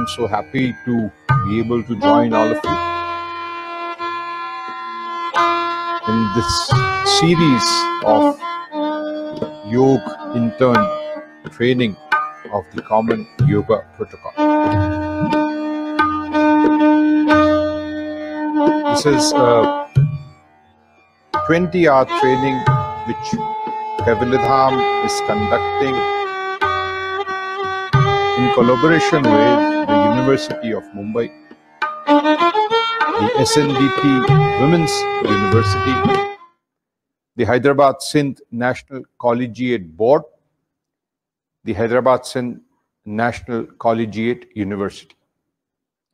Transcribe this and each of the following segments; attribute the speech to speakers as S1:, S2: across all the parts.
S1: I'm so happy to be able to join all of you in this series of Yoga Intern training of the Common Yoga Protocol. This is a 20 hour training which Kaivalyadham is conducting in collaboration with the University of Mumbai, the SNDT Women's University, the Hyderabad Sindh National Collegiate Board, the Hyderabad Sindh National Collegiate University.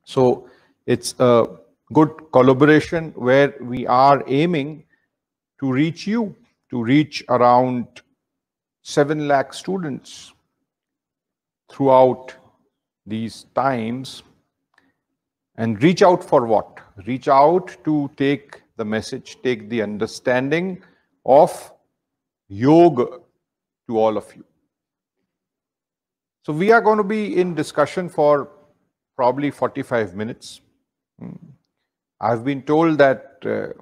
S1: So it's a good collaboration where we are aiming to reach you, to reach around 7 lakh students throughout these times and reach out for what? Reach out to take the message, take the understanding of yoga to all of you. So we are going to be in discussion for probably 45 minutes. I've been told that uh,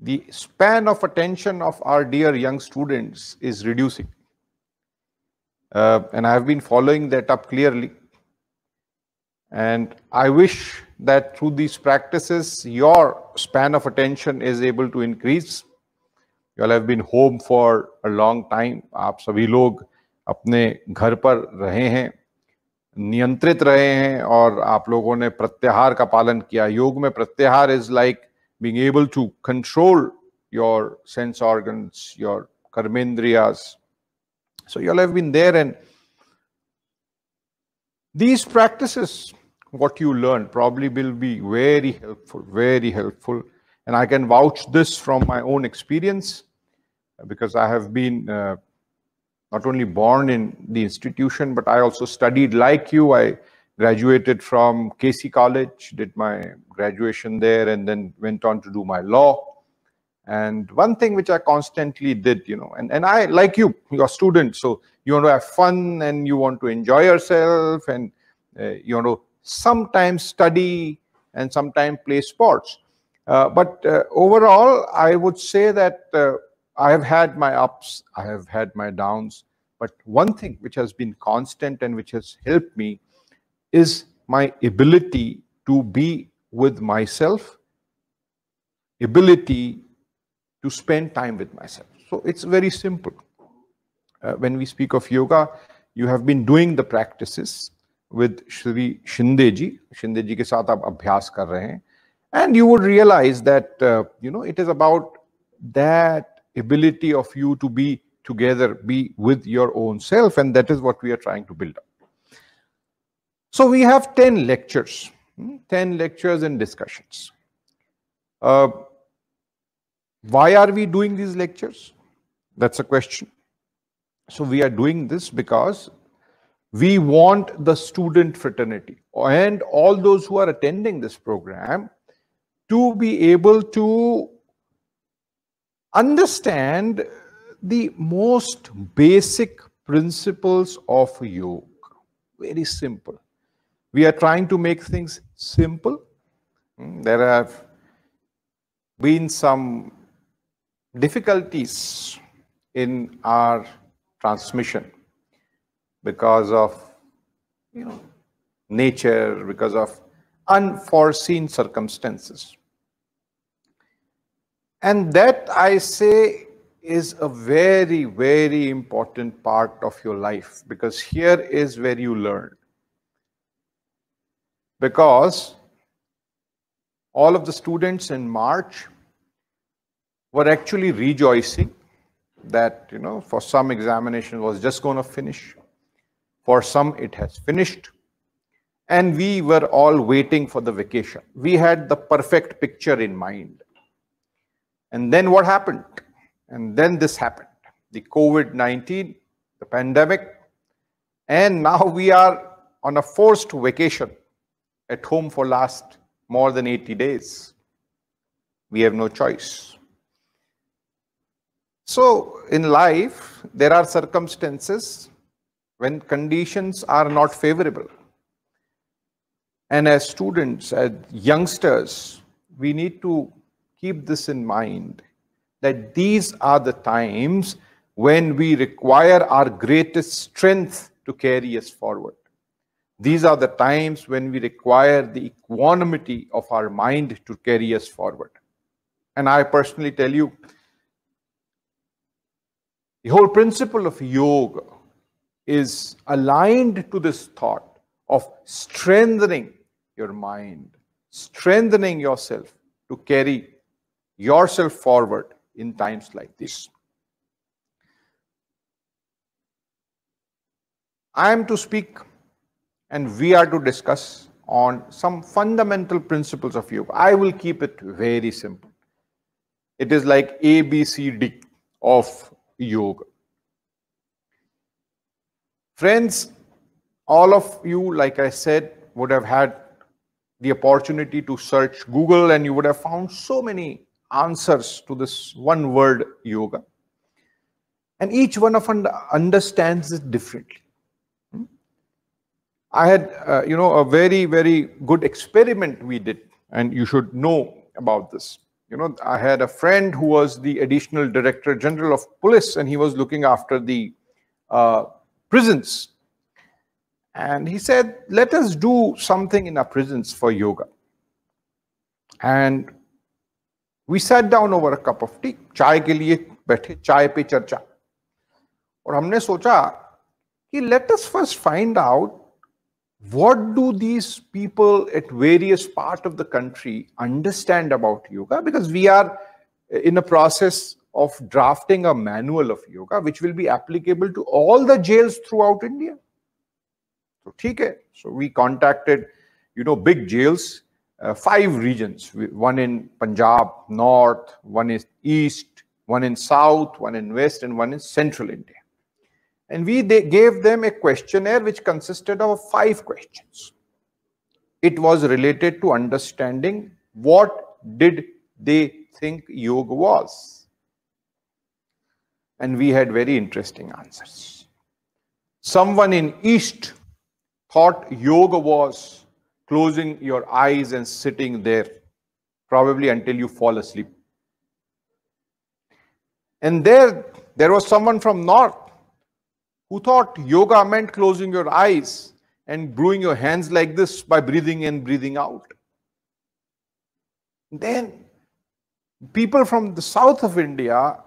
S1: the span of attention of our dear young students is reducing. Uh, and I've been following that up clearly. And I wish that through these practices, your span of attention is able to increase. You all have been home for a long time. आप सभी लोग अपने घर पर रहे हैं नियंत्रित रहे हैं और आप लोगों ने प्रत्याहार का पालन किया योग में प्रत्याहार is like being able to control your sense organs your कर्मेंद्रियास so you all have been there and these practices what you learn probably will be very helpful very helpful and i can vouch this from my own experience because i have been uh, not only born in the institution, but I also studied like you. I graduated from KC College, did my graduation there, and then went on to do my law. And one thing which I constantly did, you know, and, and I, like you, you're a student, so you want to have fun and you want to enjoy yourself and uh, you want to sometimes study and sometimes play sports. Uh, but uh, overall, I would say that uh, I have had my ups, I have had my downs. But one thing which has been constant and which has helped me is my ability to be with myself, ability to spend time with myself. So it's very simple. Uh, when we speak of yoga, you have been doing the practices with Shri Shinde ji. Shinde ji ke saath aap abhyas kar rahe hain. And you would realize that, uh, you know, it is about that ability of you to be together, be with your own self, and that is what we are trying to build up. So we have 10 lectures, hmm, 10 lectures and discussions. Uh, why are we doing these lectures? That's a question. So we are doing this because we want the student fraternity and all those who are attending this program to be able to understand the most basic principles of yoga. Very simple. We are trying to make things simple. Hmm, there have been some difficulties in our transmission because of you know nature because of unforeseen circumstances and that, I say, is a very, very important part of your life because here is where you learn. Because all of the students in March were actually rejoicing that, you know, for some examination was just going to finish. For some, it has finished. And we were all waiting for the vacation. We had the perfect picture in mind and then what happened? And then this happened the COVID 19, the pandemic. And now we are on a forced vacation at home for last more than 80 days. We have no choice. So, in life, there are circumstances when conditions are not favorable. And as students, as youngsters, we need to keep this in mind that these are the times when we require our greatest strength to carry us forward. These are the times when we require the equanimity of our mind to carry us forward. And I personally tell you, the whole principle of yoga is aligned to this thought of strengthening your mind, strengthening yourself to carry yourself forward in times like this. I am to speak and we are to discuss on some fundamental principles of yoga. I will keep it very simple. It is like A, B, C, D of yoga. Friends, all of you, like I said, would have had the opportunity to search Google and you would have found so many answers to this one word yoga. And each one of us understands it differently. Hmm? I had, uh, you know, a very, very good experiment we did, and you should know about this You know, I had a friend who was the additional director general of police, and he was looking after the uh, prisons. And he said, let us do something in our prisons for yoga. And we sat down over a cup of tea. चाय के लिए बैठे चाय पे चर्चा और हमने सोचा कि let us first find out what do these people at various part of the country understand about yoga? Because we are in a process of drafting a manual of yoga which will be applicable to all the jails throughout india. So theek so we contacted you know big jails uh, five regions. One in punjab north one is east one in south one in west and one in central india and we gave them a questionnaire which consisted of five questions. It was related to understanding what did they think yoga was. And we had very interesting answers. Someone in East thought yoga was closing your eyes and sitting there, probably until you fall asleep. And there, there was someone from North who thought yoga meant closing your eyes and brewing your hands like this by breathing in, breathing out. Then people from the south of India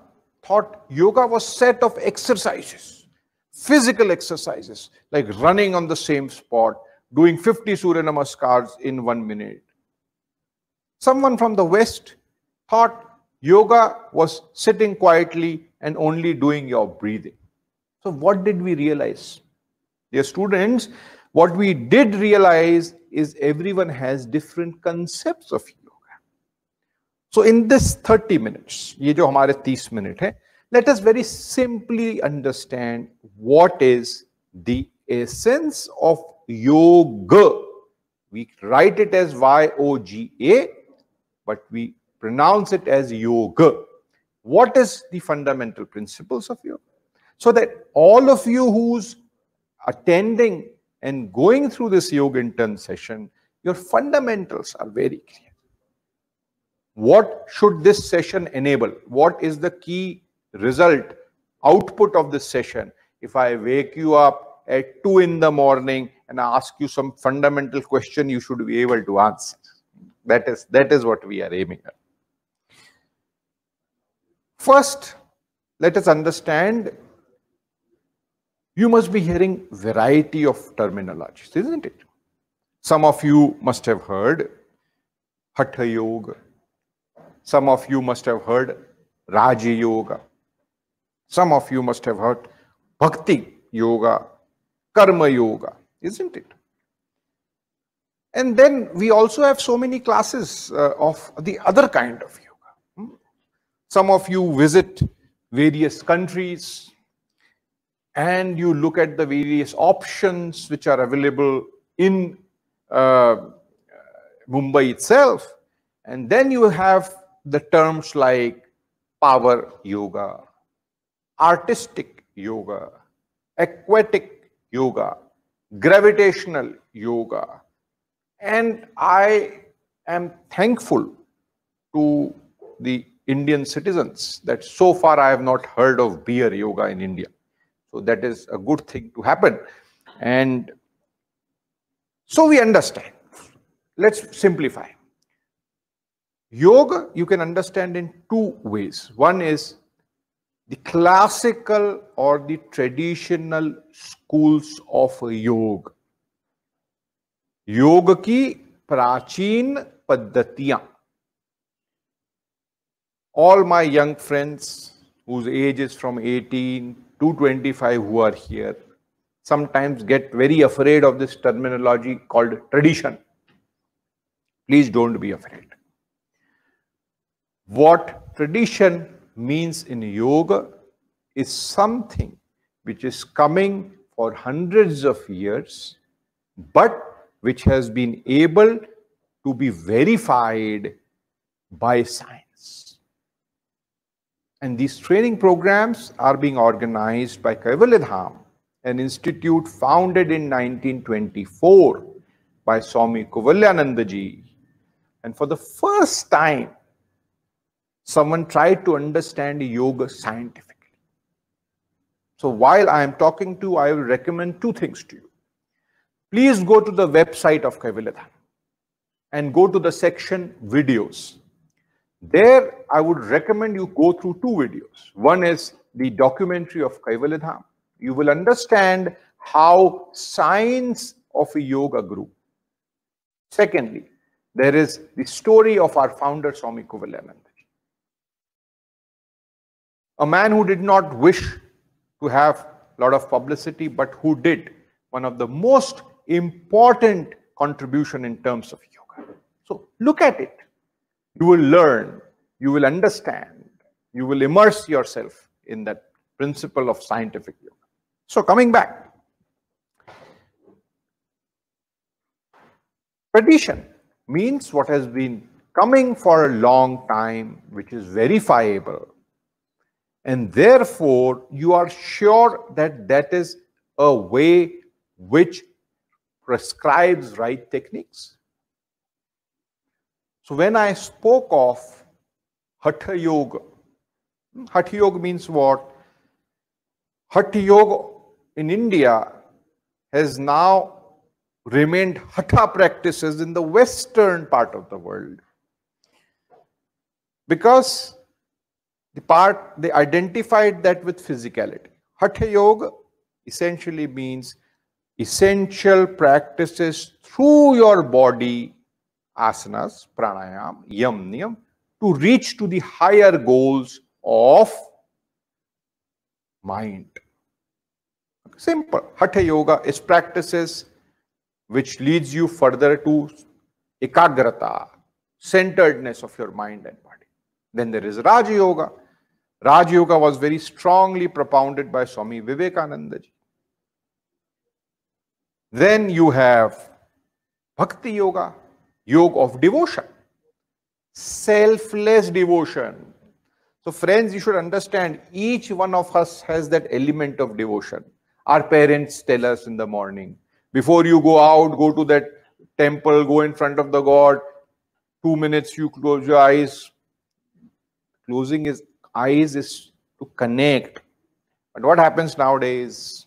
S1: thought yoga was set of exercises, physical exercises, like running on the same spot, doing 50 Surya Namaskars in one minute. Someone from the west thought yoga was sitting quietly and only doing your breathing. So what did we realize? Dear students, what we did realize is everyone has different concepts of yoga. So in this 30 minutes, ये जो हमारे 30 minute है, let us very simply understand what is the essence of yoga. We write it as Y-O-G-A, but we pronounce it as yoga. What is the fundamental principles of yoga? So that all of you who's attending and going through this yoga intern session, your fundamentals are very clear. What should this session enable? What is the key result, output of this session? If I wake you up at 2 in the morning and ask you some fundamental question, you should be able to answer. That is, that is what we are aiming at. First, let us understand you must be hearing variety of terminologies, isn't it? Some of you must have heard Hatha Yoga. Some of you must have heard Raja Yoga. Some of you must have heard Bhakti Yoga, Karma Yoga, isn't it? And then we also have so many classes uh, of the other kind of yoga. Hmm? Some of you visit various countries, and you look at the various options which are available in uh, Mumbai itself. And then you have the terms like power yoga, artistic yoga, aquatic yoga, gravitational yoga. And I am thankful to the Indian citizens that so far I have not heard of beer yoga in India. So that is a good thing to happen. And so we understand. Let's simplify. Yoga you can understand in two ways. One is the classical or the traditional schools of yoga. योग की प्राचीन पद्धतियां all my young friends whose age is from 18 to 25 who are here sometimes get very afraid of this terminology called tradition. Please don't be afraid. What tradition means in yoga is something which is coming for hundreds of years, but which has been able to be verified by science. And these training programs are being organized by Kaivalyadham, an institute founded in 1924 by Swami Kaivalyanandaji. And for the first time, someone tried to understand yoga scientifically. So while I am talking to you, I will recommend two things to you. Please go to the website of Kaivalyadham and go to the section videos. There, I would recommend you go through two videos. One is the documentary of Kaivalyadham. You will understand how science of a yoga grew. Secondly, there is the story of our founder, Swami Kaivalyananda a man who did not wish to have a lot of publicity, but who did one of the most important contribution in terms of yoga. So look at it. You will learn, you will understand, you will immerse yourself in that principle of scientific yoga. So coming back, tradition means what has been coming for a long time, which is verifiable, and therefore you are sure that that is a way which prescribes right techniques. So when I spoke of Hatha Yoga, Hatha Yoga means what? Hatha Yoga in India has now remained Hatha practices in the western part of the world. Because the part they identified that with physicality. Hatha Yoga essentially means essential practices through your body, asanas, pranayam, yam, niyam, to reach to the higher goals of mind. Simple. Hatha Yoga is practices which leads you further to ekagrata, centeredness of your mind and body. Then there is Raja Yoga, Raj Yoga was very strongly propounded by Swami Vivekananda ji. Then you have Bhakti Yoga, yoga of devotion, selfless devotion. So friends, you should understand each one of us has that element of devotion. Our parents tell us in the morning, before you go out, go to that temple, go in front of the God, two minutes you close your eyes. Closing is eyes is to connect. But what happens nowadays?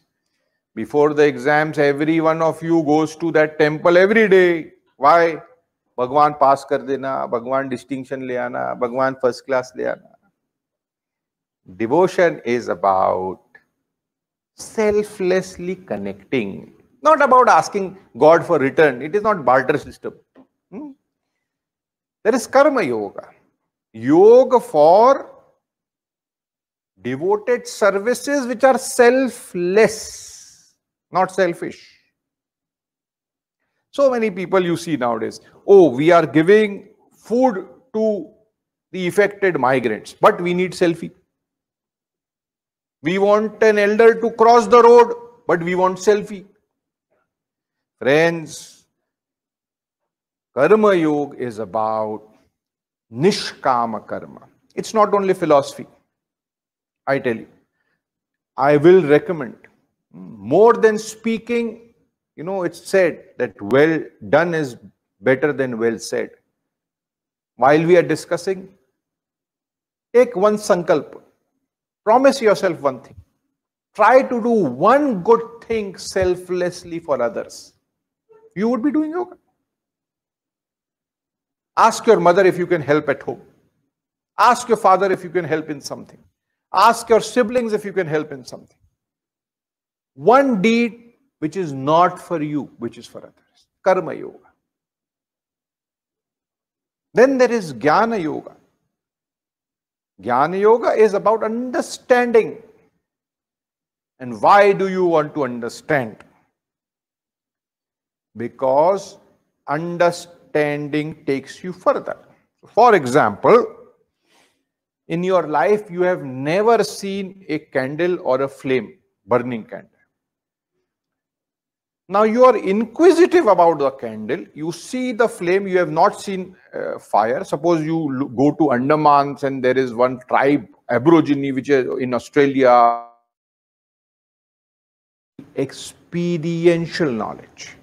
S1: Before the exams, every one of you goes to that temple every day. Why? भगवान पास कर देना, भगवान distinction ले आना, भगवान first class ले आना। Devotion is about selflessly connecting not about asking God for return it is not barter system there is karma yoga yoga for devoted services which are selfless not selfish So many people you see nowadays, oh, we are giving food to the affected migrants, but we need selfie. We want an elder to cross the road, but we want selfie. Friends, Karma Yoga is about Nishkama Karma. It's not only philosophy. I tell you. I will recommend more than speaking, you know, it's said that well done is better than well said. While we are discussing, take one sankalp. Promise yourself one thing. Try to do one good thing selflessly for others. You would be doing yoga. Ask your mother if you can help at home. Ask your father if you can help in something. Ask your siblings if you can help in something. One deed which is not for you, which is for others. Karma Yoga. Then there is Jnana Yoga. Jnana Yoga is about understanding. And why do you want to understand? Because understanding takes you further. For example, in your life, you have never seen a candle or a flame, burning candle. Now you are inquisitive about the candle. You see the flame. You have not seen uh, fire. Suppose you go to Andamans and there is one tribe, Aborigine, which is in Australia. Experiential knowledge.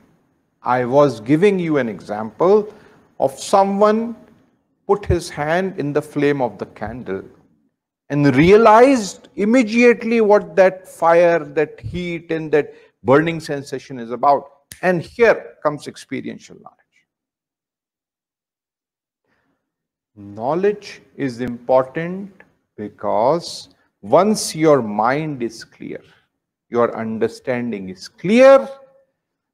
S1: I was giving you an example of someone put his hand in the flame of the candle and realized immediately what that fire, that heat, and that burning sensation is about. And here comes experiential knowledge. Knowledge is important because once your mind is clear, your understanding is clear,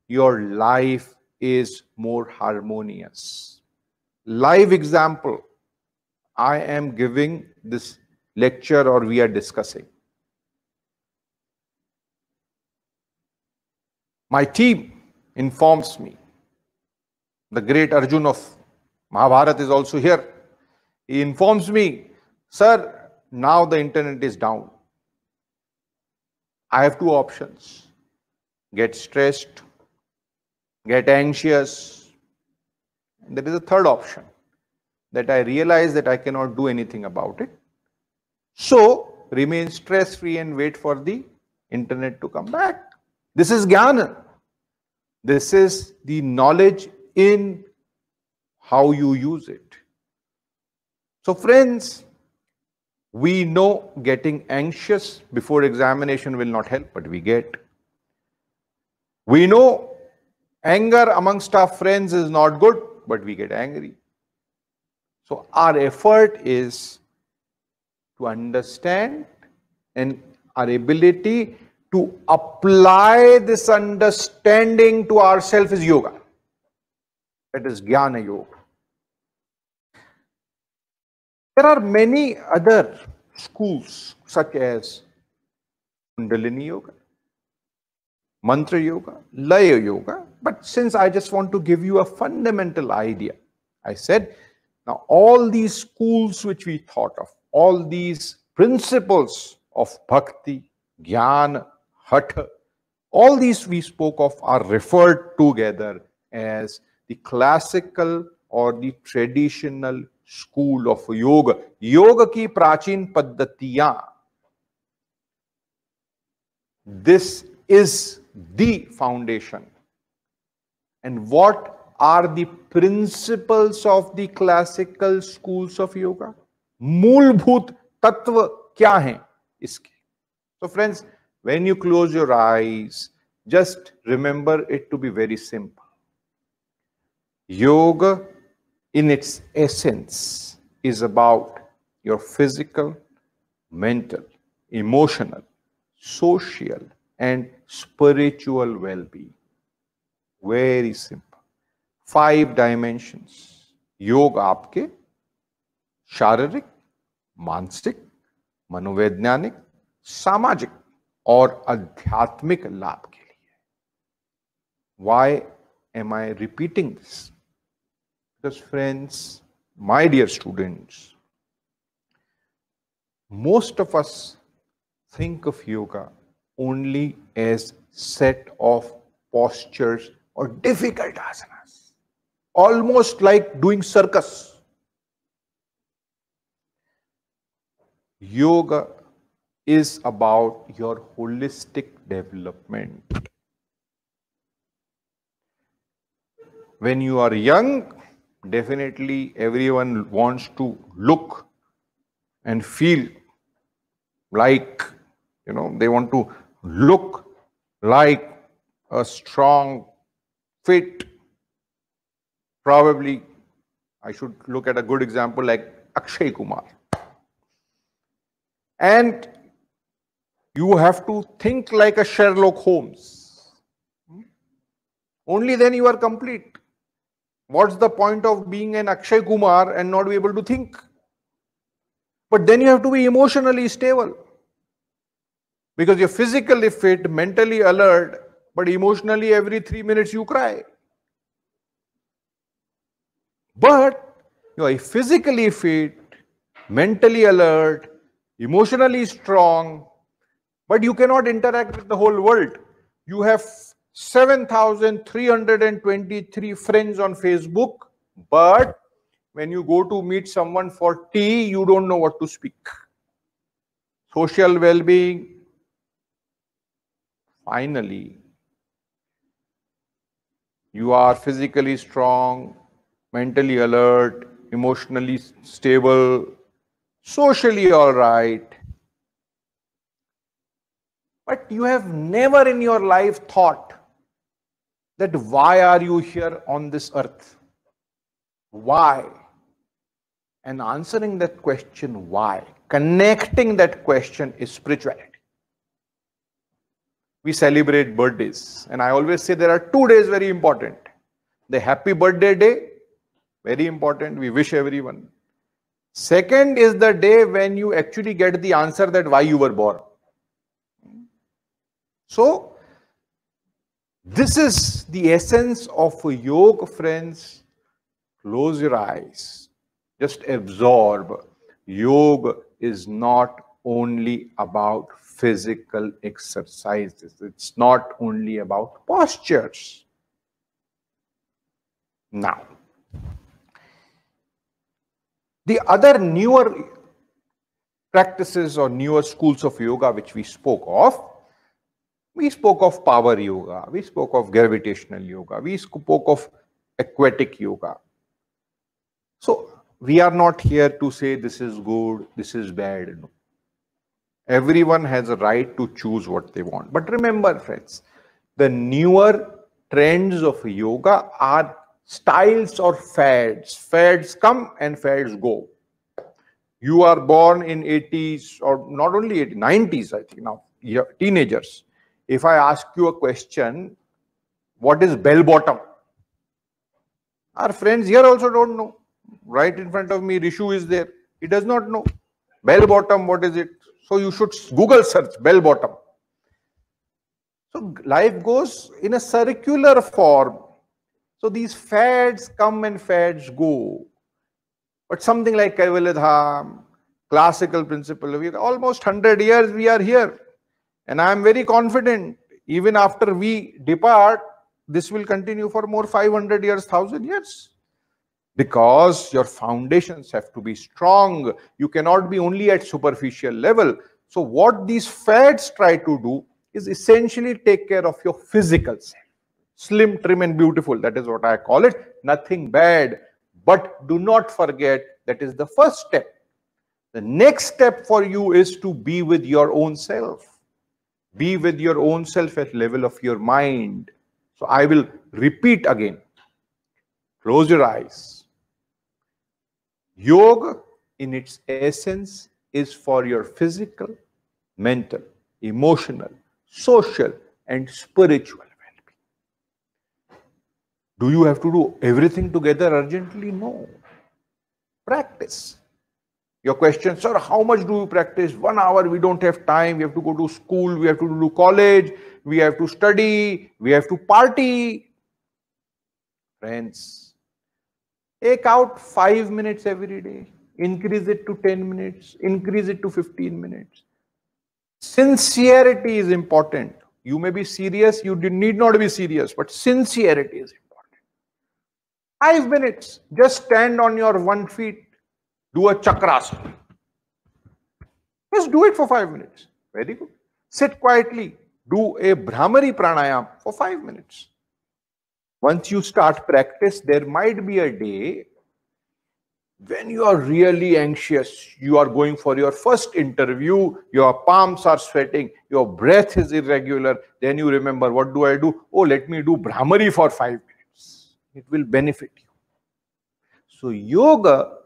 S1: your life is more harmonious. Live example, I am giving this lecture or we are discussing. My team informs me. The great Arjun of Mahabharata is also here. He informs me, sir, now the internet is down. I have two options. Get stressed, get anxious. There is a third option that I realize that I cannot do anything about it. So remain stress free and wait for the internet to come back. This is jnana. This is the knowledge in how you use it. So friends, we know getting anxious before examination will not help, but we get. We know anger amongst our friends is not good, but we get angry. So our effort is to understand and our ability to apply this understanding to ourselves is yoga. That is Jnana Yoga. There are many other schools such as Kundalini Yoga, Mantra Yoga, Laya Yoga. But since I just want to give you a fundamental idea, I said, now all these schools which we thought of, all these principles of bhakti, jnana, Hatha. All these we spoke of are referred together as the classical or the traditional school of yoga yoga की प्राचीन पद्धतियाँ this is the foundation and what are the principles of the classical schools of yoga मूलभूत तत्व क्या हैं इसके तो so friends when you close your eyes, just remember it to be very simple. Yoga, in its essence, is about your physical, mental, emotional, social, and spiritual well being. Very simple. Five dimensions. योग आपके शारीरिक मानसिक मनोवैज्ञानिक सामाजिक और आध्यात्मिक लाभ के लिए। Why am I repeating this friends my dear students most of us think of yoga only as set of postures और difficult asana almost like doing circus yoga is about your holistic development. When you are young, definitely everyone wants to look and feel like, you know, they want to look like a strong, fit, probably I should look at a good example like Akshay Kumar. And you have to think like a Sherlock Holmes. Hmm? Only then you are complete. What's the point of being an Akshay Kumar and not be able to think? But then you have to be emotionally stable. Because you're physically fit, mentally alert, but emotionally every three minutes you cry. But you are physically fit, mentally alert, emotionally strong, but you cannot interact with the whole world. You have 7,323 friends on Facebook, but when you go to meet someone for tea, you don't know what to speak. Social well-being. Finally, you are physically strong, mentally alert, emotionally stable, socially all right. But you have never in your life thought that why are you here on this earth? Why? And answering that question, why? Connecting that question is spirituality. We celebrate birthdays. And I always say there are two days very important. The happy birthday day very important. We wish everyone. Second is the day when you actually get the answer that why you were born. So, this is the essence of a yoga, friends. Close your eyes. Just absorb. Yoga is not only about physical exercises. It's not only about postures. Now, the other newer practices or newer schools of yoga which we spoke of, we spoke of power yoga, we spoke of gravitational yoga, we spoke of aquatic yoga. So we are not here to say this is good, this is bad. No. Everyone has a right to choose what they want. But remember, friends, the newer trends of yoga are styles or fads. Fads come and fads go. You are born in 80s or not only 80s, 90s, I think now, teenagers. If I ask you a question, what is bell bottom? Our friends here also don't know. Right in front of me, Rishu is there. He does not know. Bell bottom, what is it? So you should Google search bell bottom. So life goes in a circular form so these fads come and fads go. But something like Kaivalyadham, classical principle, we almost 100 years we are here. And I am very confident, even after we depart, this will continue for more 500 years, 1000 years. Because your foundations have to be strong. You cannot be only at superficial level. So what these fads try to do is essentially take care of your physical self slim, trim, and beautiful. That is what I call it. Nothing bad. But do not forget that is the first step. The next step for you is to be with your own self. Be with your own self at level of your mind. So I will repeat again. Close your eyes. Yoga in its essence is for your physical, mental, emotional, social, and spiritual well-being. do you have to do everything together urgently? No. Practice. Your question, sir, how much do you practice? One hour, we don't have time. We have to go to school. We have to do college. We have to study. We have to party. Friends, take out five minutes every day. Increase it to 10 minutes. Increase it to 15 minutes. Sincerity is important. You may be serious. You need not be serious, but sincerity is important. Five minutes. Just stand on your one feet. Do a chakrasana. Just do it for five minutes. Very good. Sit quietly. Do a Bhramari pranayam for five minutes. Once you start practice, there might be a day when you are really anxious, you are going for your first interview, your palms are sweating, your breath is irregular, then you remember, what do I do? Oh, let me do Bhramari for five minutes. It will benefit you. So, yoga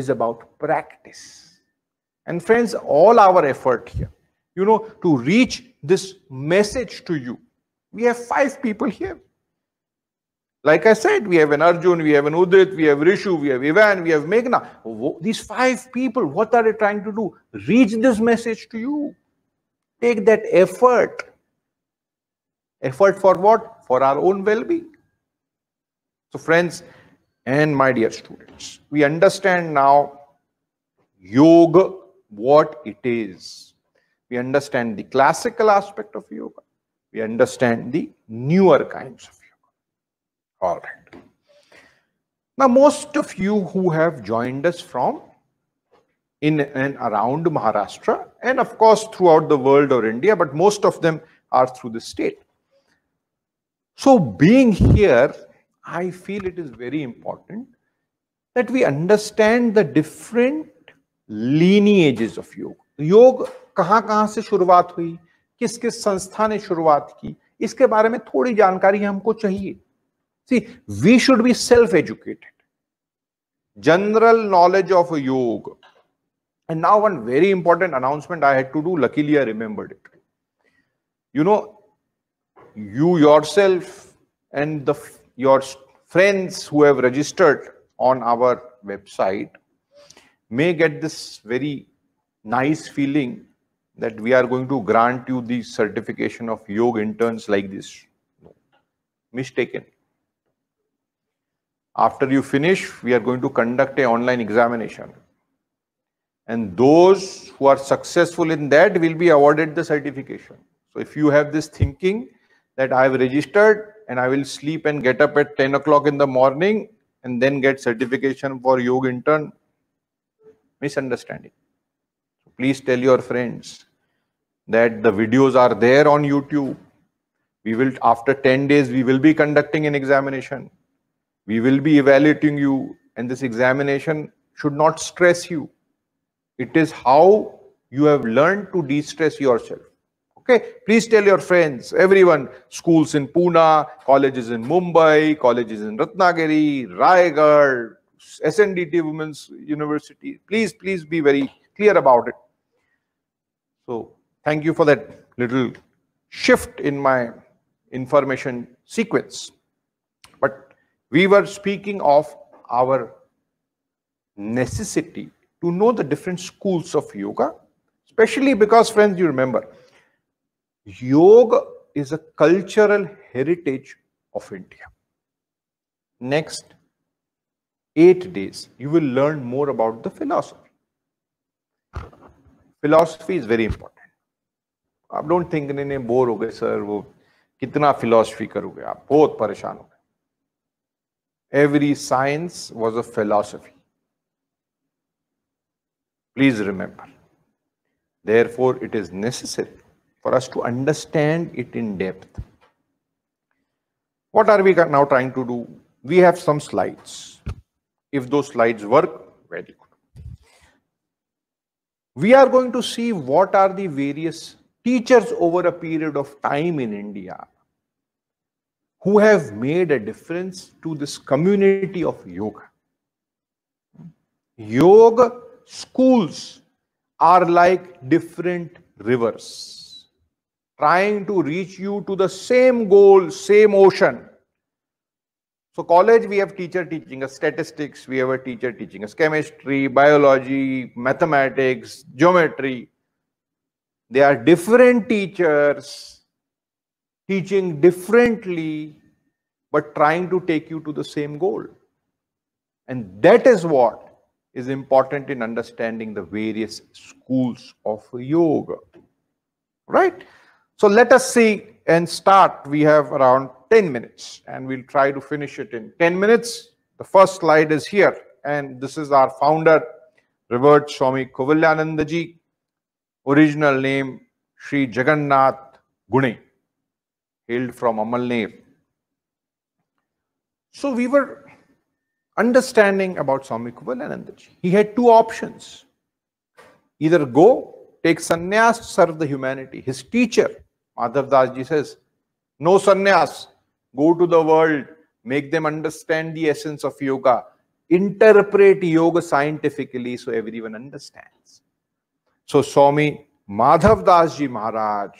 S1: is about practice. And friends, all our effort here, you know, to reach this message to you, we have five people here. Like I said, we have an Arjun, we have an Udit, we have Rishu, we have Ivan, we have Meghna. These five people, what are they trying to do? Reach this message to you. Take that effort. Effort for what? For our own well-being. So friends and my dear students, we understand now yoga, what it is. We understand the classical aspect of yoga. We understand the newer kinds of yoga. all right. Now, most of you who have joined us from in and around Maharashtra, and of course throughout the world or India, but most of them are through the state. So, being here, I feel it is very important that we understand the different lineages of yoga. योग कहाँ कहाँ से शुरुआत हुई? किस किस संस्था ने शुरुआत की? इसके बारे में थोड़ी जानकारी हमको चाहिए। See we should be self educated general knowledge of yoga and now one very important announcement I had to do luckily I remembered it you know you yourself and the your friends who have registered on our website may get this very nice feeling that we are going to grant you the certification of yoga interns like this. No. Mistaken. After you finish, we are going to conduct a online examination. And those who are successful in that will be awarded the certification. So if you have this thinking that I have registered and I will sleep and get up at 10 o'clock in the morning and then get certification for yoga intern, misunderstanding. Please tell your friends that the videos are there on YouTube. We will, after 10 days, we will be conducting an examination. We will be evaluating you and this examination should not stress you. It is how you have learned to de-stress yourself. Okay, please tell your friends, everyone, schools in Pune, colleges in Mumbai, colleges in Ratnagiri, Raigad, SNDT Women's University. Please, please be very clear about it. So, thank you for that little shift in my information sequence. But we were speaking of our necessity to know the different schools of yoga, especially because, friends, you remember, yoga is a cultural heritage of India. Next eight days, you will learn more about the philosophy. Philosophy is very important. आप don't think नहीं नहीं bore हो गए sir वो कितना philosophy करोगे आप बहुत परेशान हो Every science was a philosophy. Please remember. Therefore, it is necessary for us to understand it in depth. What are we now trying to do? We have some slides. If those slides work, very good. We are going to see what are the various teachers over a period of time in India who have made a difference to this community of yoga. Yoga schools are like different rivers trying to reach you to the same goal, same ocean. So college, we have teacher teaching us statistics, we have a teacher teaching us chemistry, biology, mathematics, geometry. They are different teachers teaching differently, but trying to take you to the same goal. And that is what is important in understanding the various schools of yoga. Right? So let us see and start. We have around 10 minutes and we'll try to finish it in 10 minutes. The first slide is here, and this is our founder, Revered Swami Kuvalayanandaji, original name Sri Jagannath Gune, hailed from Amalner. So we were understanding about Swami Kuvalayanandaji. He had two options. Either go, take sannyas, serve the humanity. His teacher, Madhav Das ji says, no sannyas, go to the world, make them understand the essence of yoga, interpret yoga scientifically so everyone understands. So Swami Madhav Das ji Maharaj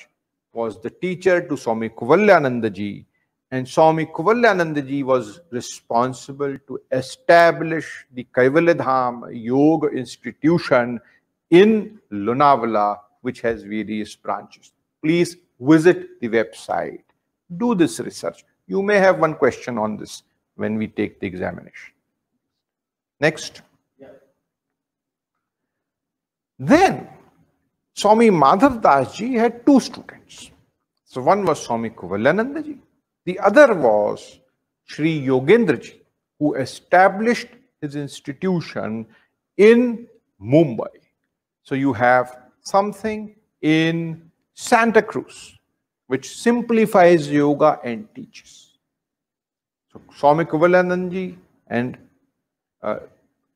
S1: was the teacher to Swami Kuvalayananda ji and Swami Kuvalayananda ji was responsible to establish the Kaivalyadham Yoga Institution in Lonavala, which has various branches. Please visit the website. Do this research. You may have one question on this when we take the examination. Next. Then Swami Madhav Das ji had two students. So one was Swami Kuvalayananda ji. The other was Sri Yogendraji, who established his institution in Mumbai. So you have something in Santa Cruz, which simplifies yoga and teaches. So Swami Kuvalayananda ji and uh,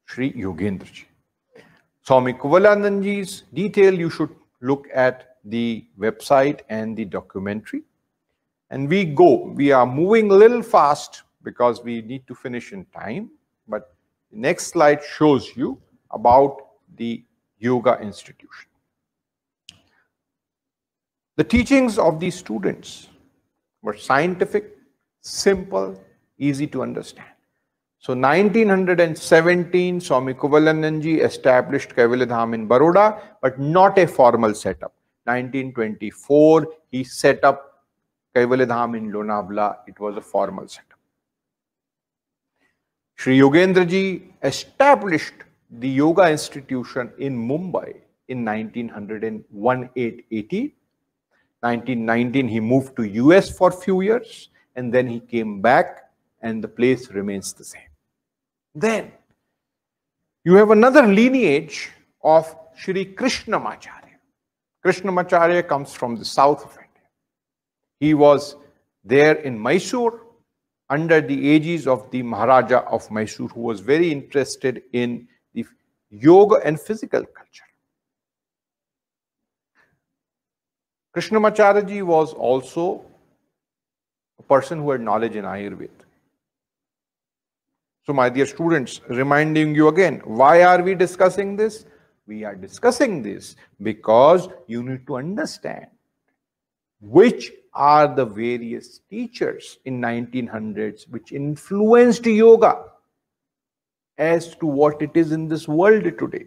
S1: Sri Yogendraji. Swami Kuvalayanandaji's detail, you should look at the website and the documentary. And we go, we are moving a little fast because we need to finish in time. But the next slide shows you about the Yoga Institution. The teachings of these students were scientific, simple, easy to understand. So 1917, Swami Kuvalayanandji established Kaivalyadham in Baroda, but not a formal setup. 1924, he set up Kaivalyadham in Lonavala. It was a formal setup. Sri Yogendraji established the yoga institution in Mumbai in 1901 80. 1919, he moved to US for a few years and then he came back and the place remains the same. Then you have another lineage of Sri Krishnamacharya. Krishnamacharya comes from the south of India. He was there in Mysore under the aegis of the Maharaja of Mysore, who was very interested in the yoga and physical culture. Krishnamacharya was also a person who had knowledge in Ayurveda. So my dear students, reminding you again, why are we discussing this? We are discussing this because you need to understand which are the various teachers in 1900s which influenced yoga as to what it is in this world today.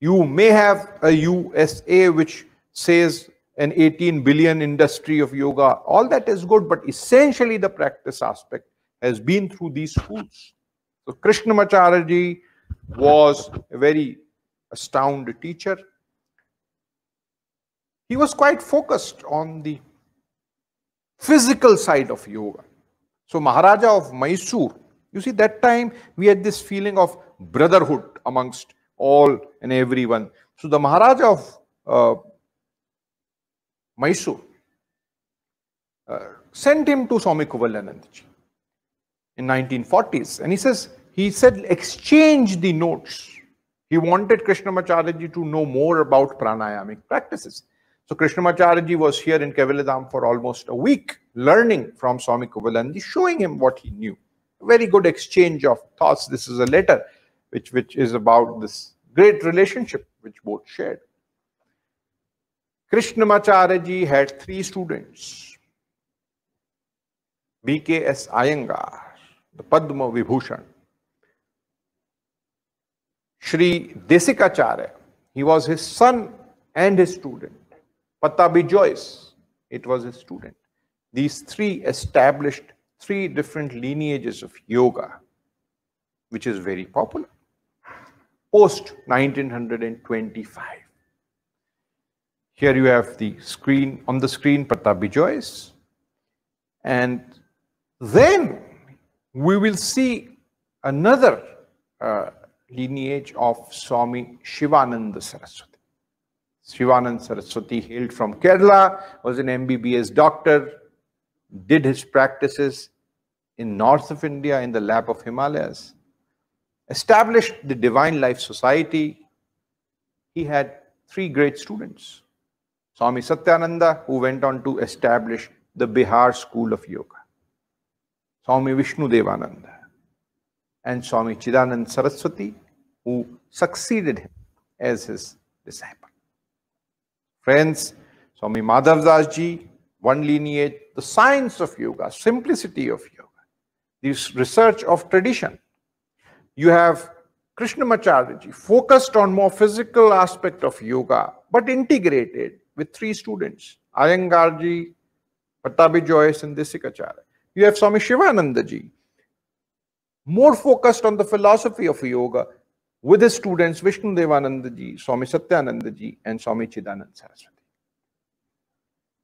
S1: You may have a USA which says an 18 billion industry of yoga. All that is good, but essentially the practice aspect has been through these schools. So Krishnamacharya was a very astounded teacher. He was quite focused on the physical side of yoga. So Maharaja of Mysore, you see that time we had this feeling of brotherhood amongst all and everyone. So the Maharaja of uh, Mysore uh, sent him to Swami Kuvalayanandaji in 1940s. And he says, he said, exchange the notes. He wanted Krishnamacharya to know more about pranayamic practices. So Krishnamacharya was here in Kaivalyadham for almost a week, learning from Swami Kuvalayananda, showing him what he knew. A very good exchange of thoughts. This is a letter which, which is about this great relationship which both shared. Krishnamacharya ji had three students. B.K.S. Iyengar, the Padma Vibhushan. Sri Desikacharya, he was his son and his student. Pattabhi Jois, it was his student. These three established three different lineages of yoga, which is very popular. Post 1925. Here you have the screen, on the screen, Pattabhi Jois. And then we will see another uh, lineage of Swami Shivananda Saraswati. Shivananda Saraswati hailed from Kerala, was an MBBS doctor, did his practices in north of India in the lap of Himalayas, established the Divine Life Society. He had three great students. Swami Satyananda, who went on to establish the Bihar School of Yoga. Swami Vishnu Devananda and Swami Chidanand Saraswati, who succeeded him as his disciple. Friends, Swami Madhavdas one lineage, the science of yoga, simplicity of yoga, this research of tradition. You have Krishnamacharya focused on more physical aspect of yoga, but integrated with three students, Iyengar ji, Pattabhi Jois and Desikacharya. You have Swami Shivananda ji, more focused on the philosophy of yoga with his students Vishnu Devananda ji, Swami Satyananda ji, and Swami Chidanand Saraswati.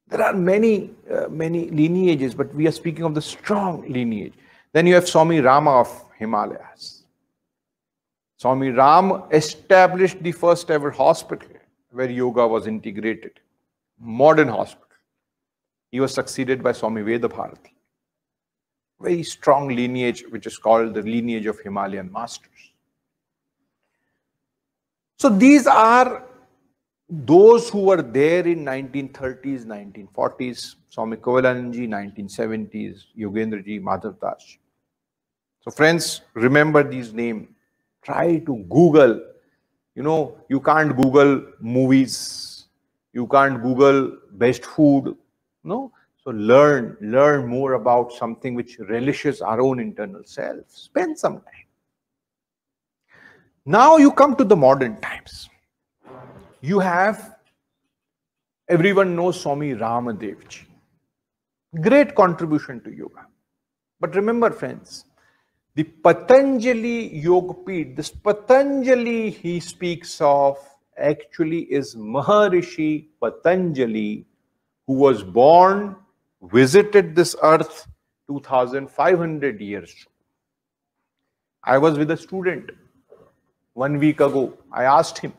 S1: There are many, uh, many lineages, but we are speaking of the strong lineage. Then you have Swami Rama of Himalayas. Swami Ram established the first ever hospital where yoga was integrated, modern hospital. He was succeeded by Swami Vedabharati very strong lineage, which is called the lineage of Himalayan masters. So these are those who were there in 1930s, 1940s, Swami Kuvalayanandji, 1970s, Yogendraji, Madhavdas. So friends, remember these names. Try to Google. You know, you can't Google movies. You can't Google best food. No, so learn, learn more about something which relishes our own internal self. Spend some time. Now you come to the modern times. You have, everyone knows Swami Ramadevji. Great contribution to yoga. But remember friends, the Patanjali Yogapeeth, this Patanjali he speaks of actually is Maharishi Patanjali who was born visited this earth 2500 years. I was with a student one week ago. I asked him,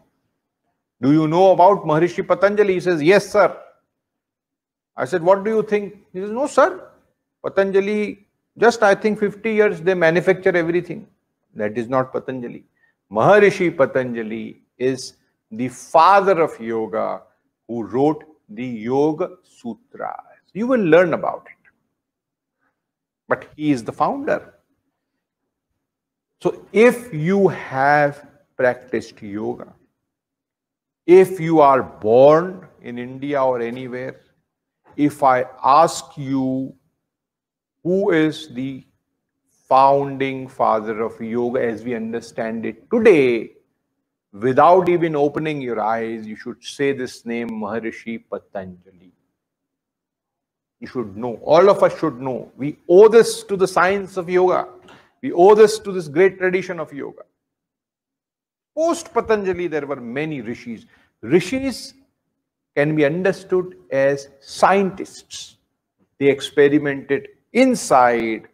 S1: Do you know about Maharishi Patanjali? He says, Yes, sir. I said, What do you think? He says, No, sir. Patanjali, just I think 50 years they manufacture everything. That is not Patanjali. Maharishi Patanjali is the father of yoga who wrote the Yoga Sutras. You will learn about it. But he is the founder. So if you have practiced yoga, if you are born in India or anywhere, if I ask you who is the founding father of yoga as we understand it today, without even opening your eyes, you should say this name Maharishi Patanjali. You should know. All of us should know. We owe this to the science of yoga. We owe this to this great tradition of yoga. Post Patanjali, there were many rishis. Rishis can be understood as scientists. They experimented inside.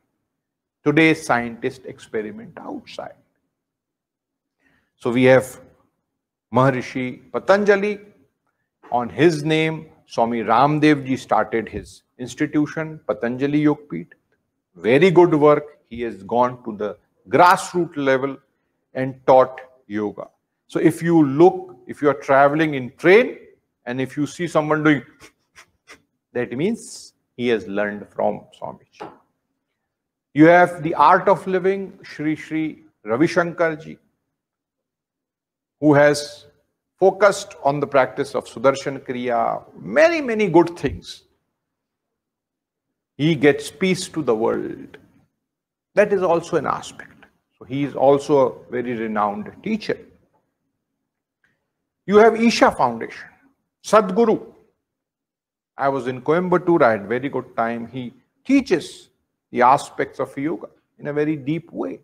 S1: Today's scientists experiment outside. So we have Maharishi Patanjali. On his name, Swami Ramdev ji started his institution, Patanjali Yogpeeth. Very good work. He has gone to the grassroots level and taught yoga. So if you look, if you are traveling in train and if you see someone doing, that means he has learned from Swamiji. You have the art of living, Sri Sri Ravi who has focused on the practice of Sudarshan Kriya, many, many good things. He gets peace to the world. That is also an aspect. So he is also a very renowned teacher. You have Isha Foundation, Sadhguru. I was in Coimbatore, I had very good time. He teaches the aspects of yoga in a very deep way.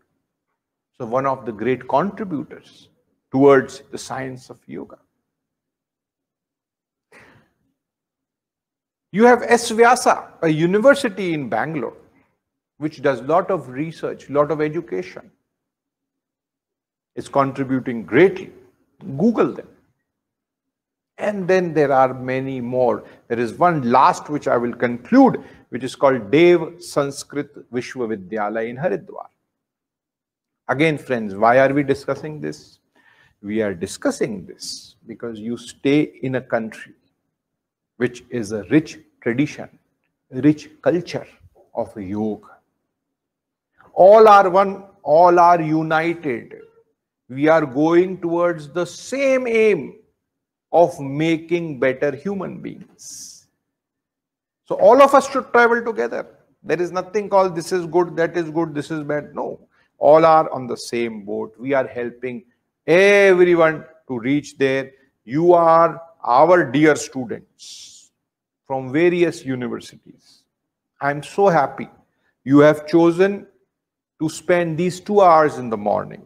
S1: So one of the great contributors towards the science of yoga. You have S. Vyasa, a university in Bangalore, which does a lot of research, lot of education. is contributing greatly. Google them. And then there are many more. There is one last which I will conclude, which is called Dev Sanskriti Vishwavidyalaya in Haridwar. Again, friends, why are we discussing this? We are discussing this because you stay in a country which is a rich tradition, rich culture of yoga. All are one, all are united. We are going towards the same aim of making better human beings. So all of us should travel together. There is nothing called this is good, that is good, this is bad. No, all are on the same boat. We are helping everyone to reach there. You are our dear students from various universities. I'm so happy you have chosen to spend these two hours in the morning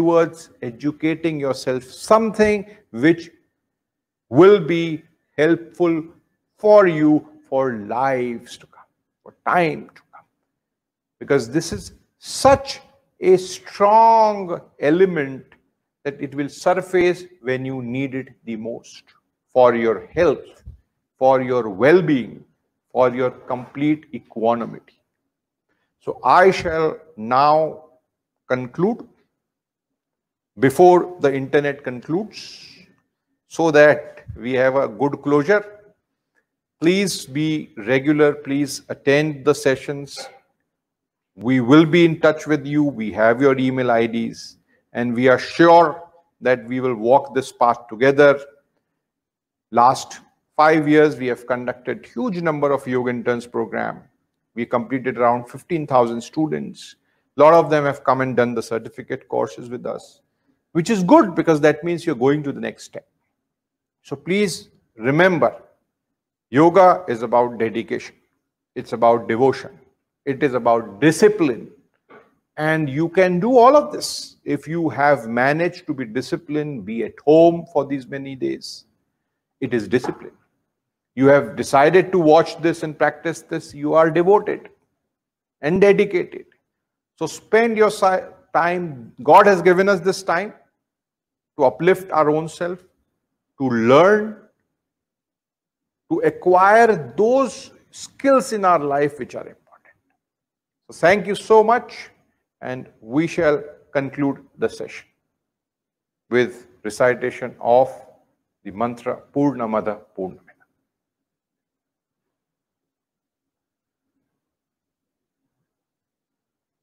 S1: towards educating yourself something which will be helpful for you for lives to come, for time to come. Because this is such a strong element that it will surface when you need it the most for your health, for your well-being, for your complete equanimity. So I shall now conclude before the internet concludes so that we have a good closure. Please be regular. Please attend the sessions. We will be in touch with you. We have your email IDs and we are sure that we will walk this path together. Last five years, we have conducted huge number of yoga interns program. We completed around 15,000 students. A lot of them have come and done the certificate courses with us which is good because that means you're going to the next step. So please remember, yoga is about dedication. It's about devotion. It is about discipline. And you can do all of this if you have managed to be disciplined, be at home for these many days. It is discipline. You have decided to watch this and practice this. You are devoted and dedicated. So spend your time. God has given us this time to uplift our own self, to learn, to acquire those skills in our life which are important. So thank you so much and we shall conclude the session with recitation of the mantra Purnamada Purnamida.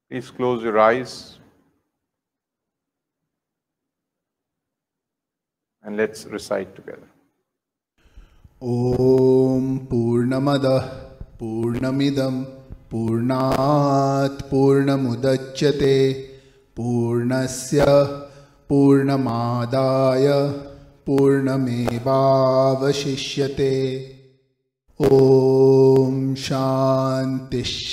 S1: Please close your eyes. And let's recite together
S2: Om पूर्णमदः पूर्णमिदं पूर्णात् पूर्णमुदच्यते पूर्णस्य पूर्णमादाय पूर्णमेवावशिष्यते। ॐ शान्तिश्शान्तिशन्तिः